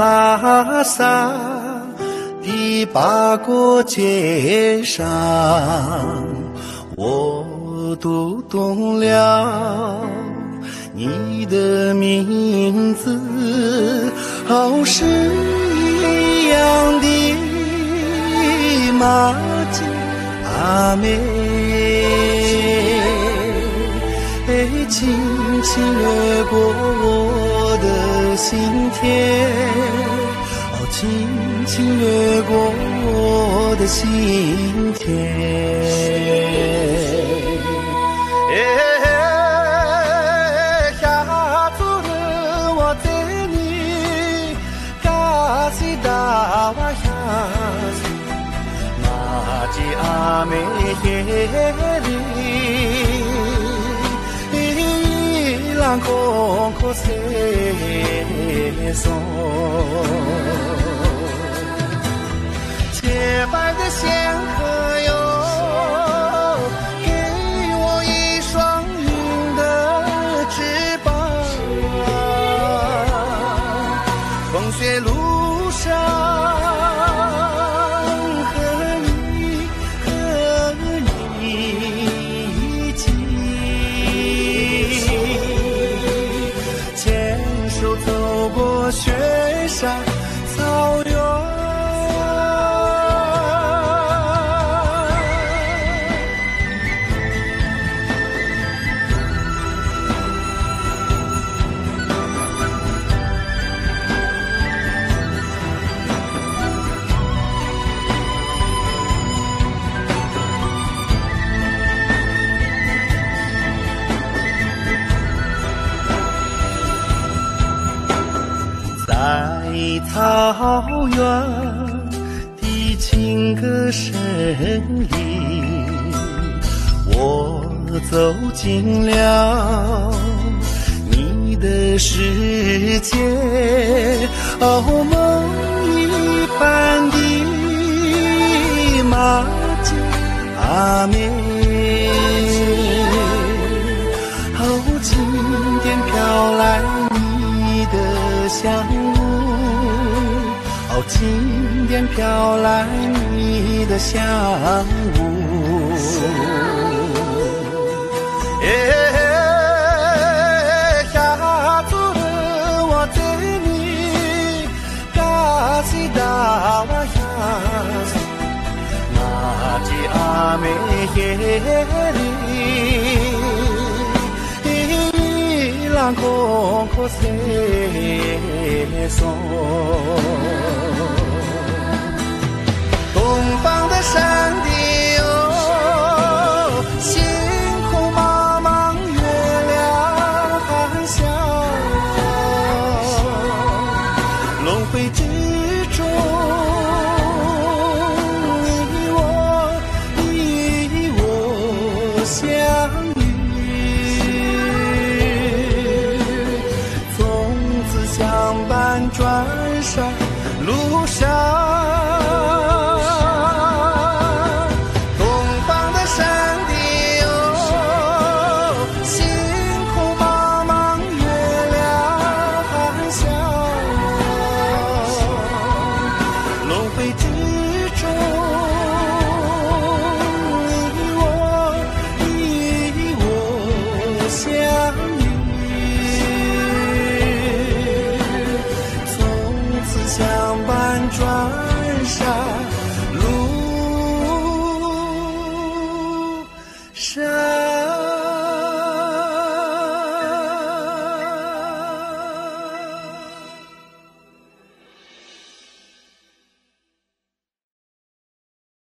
拉萨的八国街上，我读懂了你的名字，好是一样的马吉阿妹。轻轻掠过我心田，哦，轻轻掠过我的心田。下次我在你嘎西达瓦下西，马吉阿妹耶里。空空塞送。洁白的仙鹤哟给我一双云的翅膀。风雪路上和你和你一起牵手走过雪山草原的情歌声里，我走进了你的世界，哦，梦一般的马吉阿妹，哦，今天飘来的香。轻点飘来你的香雾，哎，下次我在你嘎西达瓦下，那吉阿妹耶里，空空塞送。东方的山顶哟，星空茫茫，月亮含笑，轮回之想转山。